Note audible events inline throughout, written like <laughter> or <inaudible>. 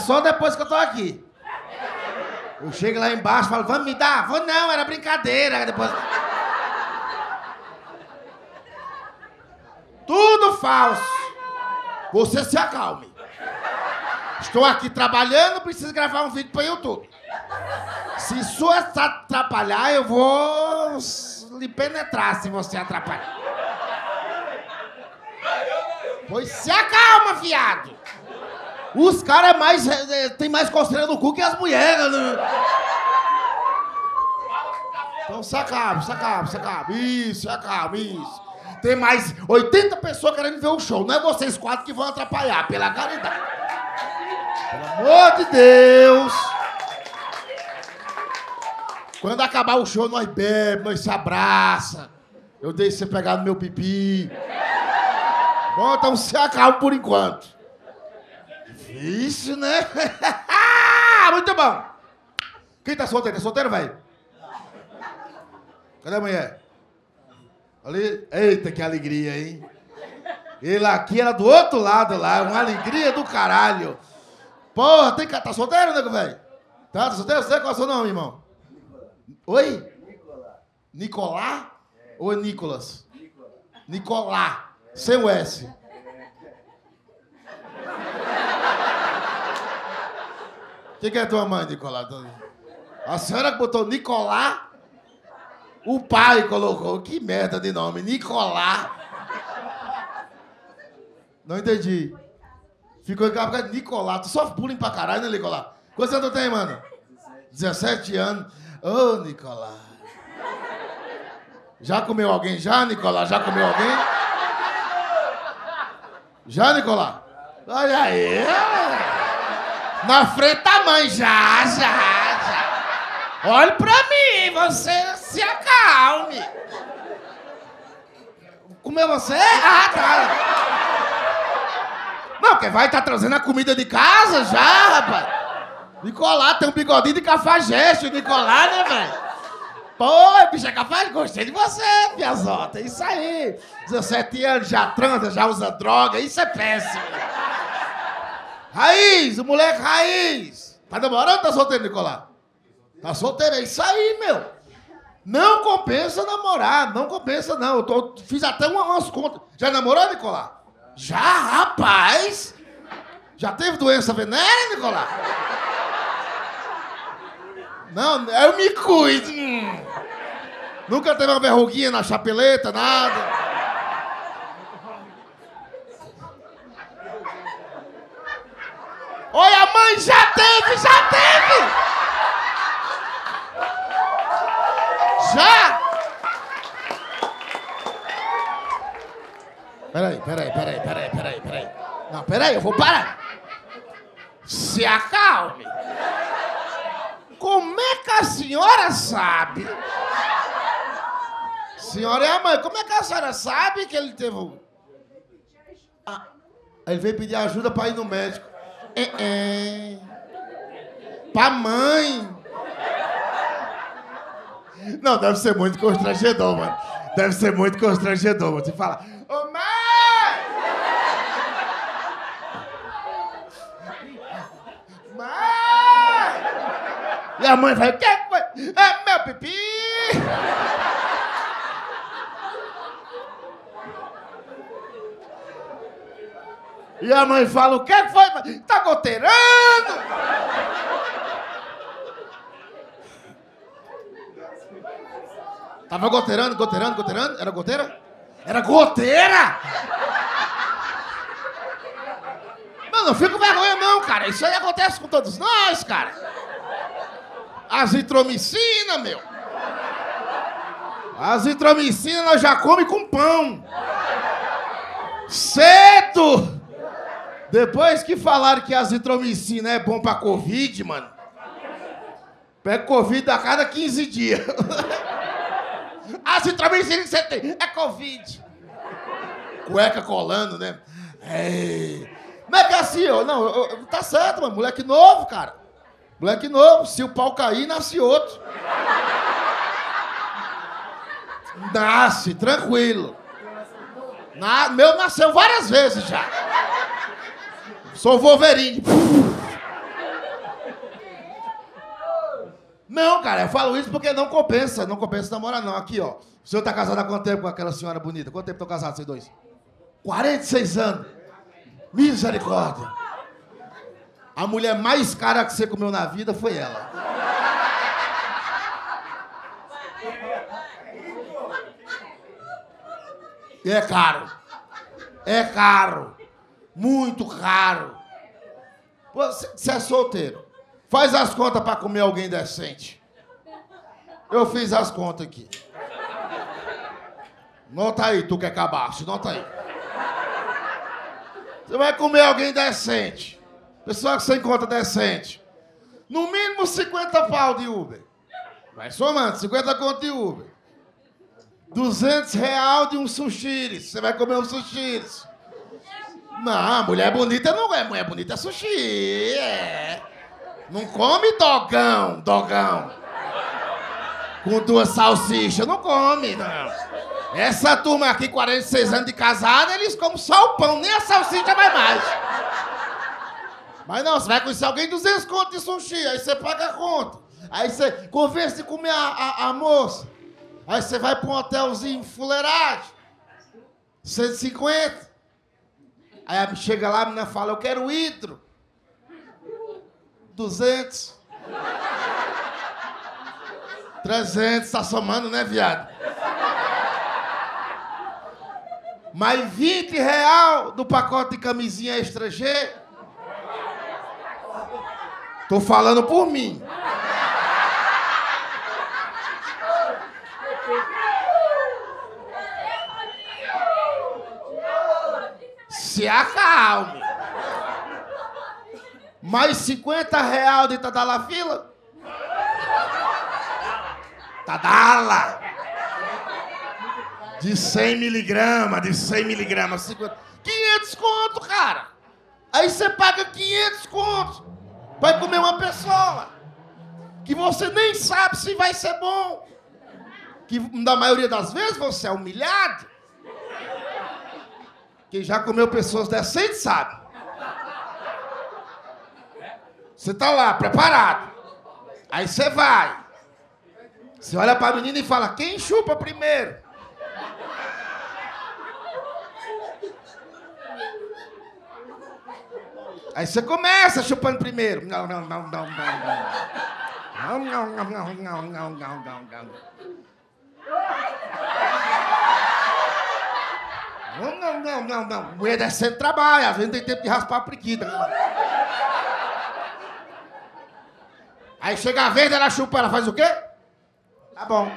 só depois que eu tô aqui. Eu chego lá embaixo e falo, vamos me dar? Vou não, era brincadeira. Depois... Tudo falso. Você se acalme. Estou aqui trabalhando, preciso gravar um vídeo para YouTube. Se isso atrapalhar, eu vou lhe penetrar se você atrapalhar. Pois se acalma, fiado. Os caras é mais. É, tem mais costeira no cu que as mulheres. Né? Então se acalma, se acalma. Isso, se acalma, isso. Tem mais 80 pessoas querendo ver o show. Não é vocês quatro que vão atrapalhar, pela caridade. Pelo amor de Deus. Quando acabar o show, nós bebemos, nós se abraça. Eu deixo você pegar no meu pipi. Bom, então se acalma por enquanto. Isso, né? <laughs> Muito bom. Quem tá solteiro? Tá solteiro, velho? Cadê a mulher? Ali. Eita, que alegria, hein? Ele aqui era do outro lado lá, uma alegria do caralho. Porra, tem que. Tá solteiro, nego, velho? Tá, tá solteiro? Você qual é o seu nome, irmão? Oi? Nicolá. Nicolá? Ou é Nicolas? Nicolá. Nicolá. Sem o S. Quem que é tua mãe, Nicolá? A senhora botou Nicolá? O pai colocou. Que merda de nome. Nicolá. Não entendi. Ficou em casa de Nicolá. Tu só bullying pra caralho, né, Nicolá? Quantos anos tu tem, mano? 17 anos. Ô, oh, Nicolá. Já comeu alguém? Já, Nicolá? Já comeu alguém? Já, Nicolá? Olha aí. Na frente da mãe, já, já, já. Olhe pra mim, você se acalme. Comeu você? Ah, tá. Não, porque vai estar tá trazendo a comida de casa já, rapaz. Nicolás tem um bigodinho de cafajeste, Nicolás, né, velho? Pô, bicho é capaz, gostei de você, Piazota. Isso aí. 17 anos, já transa, já usa droga, isso é péssimo. Raiz, o moleque raiz. Tá demorando ou tá solteiro, Nicolás? Tá solteiro, é isso aí, meu. Não compensa namorar, não compensa não. Eu tô, fiz até umas contas. Já namorou, Nicolás? Já, rapaz! Já teve doença venérea, Nicolás? Não, eu me cuido. Hum. Nunca teve uma verruguinha na chapeleta, nada. Olha, a mãe já teve, já teve! Já! Peraí, peraí, peraí, peraí, peraí, peraí. Não, peraí, eu vou parar. Se acalme. Como é que a senhora sabe? Senhora é a mãe, como é que a senhora sabe que ele teve um. Ah, ele veio pedir ajuda para ir no médico. É, é. Pra mãe. Não, deve ser muito constrangedor, mano. Deve ser muito constrangedor. Você fala, ô mãe! Mãe! E a mãe vai, o que foi? É meu pipi! E a mãe fala, o que foi? Tá goteirando! Tava goteirando, goteirando, goteirando? Era goteira? Era goteira! Mano, não fica com vergonha não, cara. Isso aí acontece com todos nós, cara. Azitromicina, meu. Azitromicina nós já come com pão. Cedo! Depois que falaram que a azitromicina é bom pra Covid, mano. Pega Covid a cada 15 dias. a <laughs> azitromicina que você tem é Covid. Cueca colando, né? É que é assim? Não, eu, tá certo, mano. Moleque novo, cara. Moleque novo. Se o pau cair, nasce outro. Nasce, tranquilo. Na, meu nasceu várias vezes já. Sou Wolverine. Não, cara, eu falo isso porque não compensa. Não compensa namorar, não. Aqui, ó. O senhor tá casado há quanto tempo com aquela senhora bonita? Quanto tempo estão casados, vocês dois? 46 anos. Misericórdia. A mulher mais cara que você comeu na vida foi ela. E é caro. É caro. Muito caro. Você é solteiro. Faz as contas para comer alguém decente. Eu fiz as contas aqui. Nota aí, tu que é cabaço, nota aí. Você vai comer alguém decente. Pessoal que sem conta decente. No mínimo 50 pau de Uber. Vai somando, 50 conto de Uber. 200 real de um sushi. Você vai comer um sushi. Não, mulher bonita não é. Mulher bonita é sushi. É. Não come dogão, dogão. Com duas salsichas. Não come, não. Essa turma aqui, 46 anos de casada, eles comem só o pão, nem a salsicha vai mais. Mas não, você vai conhecer alguém 200 conto de sushi, aí você paga a conta. Aí você convence de comer a, a, a moça. Aí você vai para um hotelzinho fuleiragem. 150. Aí chega lá, a menina fala, eu quero hidro. 200. 300, tá somando, né, viado? Mais 20 real do pacote de camisinha G. Tô falando por mim. Se acalme. Mais 50 real de Tadala Fila? Tadala! De 100 miligramas, de 100 miligramas, 50... 500 conto, cara! Aí você paga 500 conto para comer uma pessoa que você nem sabe se vai ser bom. Que na maioria das vezes você é humilhado. Quem já comeu pessoas decentes sabe. Você tá lá, preparado. Aí você vai. Você olha para a menina e fala: quem chupa primeiro? Aí você começa chupando primeiro. Não, não, não, não, não, não. Não, não, não, não, não, não, não, não, não. Não, não, não, não, não. Mulher descendo trabalha, às vezes tem tempo de raspar a priquita. Aí chega a vez ela chupa, ela faz o quê? Tá bom.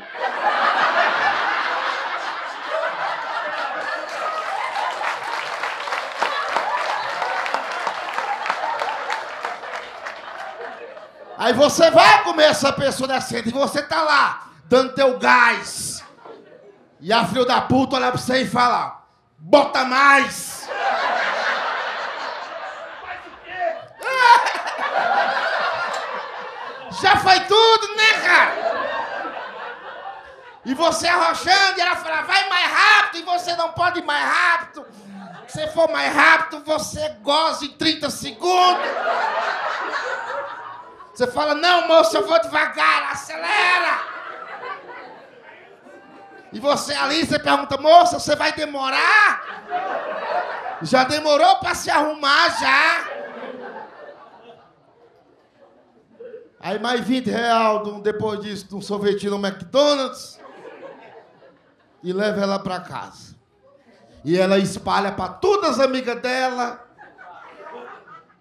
Aí você vai comer essa pessoa decente e você tá lá, dando teu gás. E a filha da puta olha pra você e fala: bota mais! <laughs> Já foi tudo, né, cara? E você arrochando, e ela fala, vai mais rápido, e você não pode ir mais rápido. Se for mais rápido, você goza em 30 segundos. Você fala, não, moço, eu vou devagar, acelera. E você ali, você pergunta, moça, você vai demorar? Já demorou para se arrumar, já. Aí mais 20 real depois disso, de um sorvetinho no McDonald's. E leva ela para casa. E ela espalha para todas as amigas dela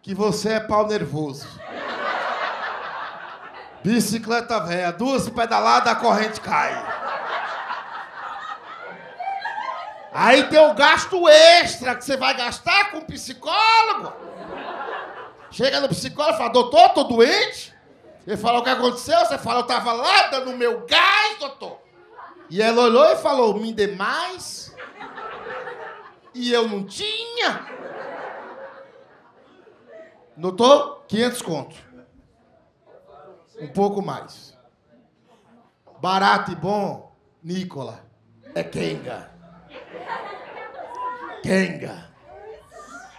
que você é pau nervoso. Bicicleta velha, duas pedaladas, a corrente cai. Aí tem o gasto extra que você vai gastar com o psicólogo. Chega no psicólogo e fala, doutor, tô doente. Ele fala o que aconteceu, você fala, eu tava lá dando meu gás, doutor. E ela olhou e falou, me dê mais. E eu não tinha. Notou? 500 contos um pouco mais. Barato e bom, Nicola, é Kenga. Kenga.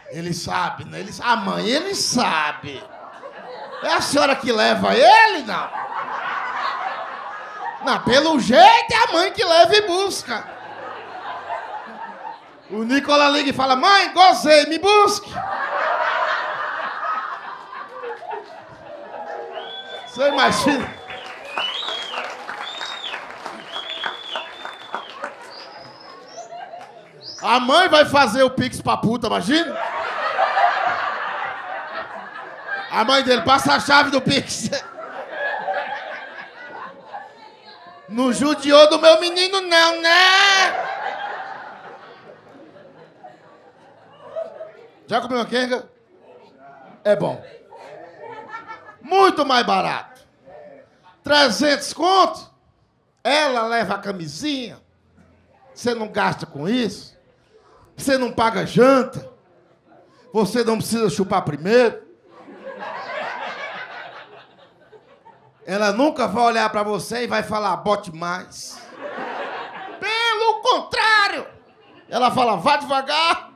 Ele sabe, né? Ele, a mãe, ele sabe. É a senhora que leva ele, não? Não, pelo jeito é a mãe que leva e busca. O Nicola liga e fala: Mãe, gozei, me busque. Você imagina? A mãe vai fazer o pix pra puta, imagina? A mãe dele passa a chave do pix. Não judiou do meu menino, não, né? Já comeu uma quenga? É bom. Muito mais barato. 300 conto. Ela leva a camisinha. Você não gasta com isso. Você não paga janta. Você não precisa chupar primeiro. Ela nunca vai olhar para você e vai falar, bote mais. Pelo contrário, ela fala, vá devagar.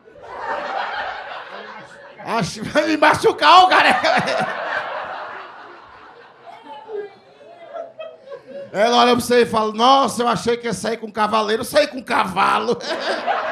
Acho, vai me machucar o careca. Ela olha pra você e fala, nossa, eu achei que ia sair com um cavaleiro, saí com um cavalo. <laughs>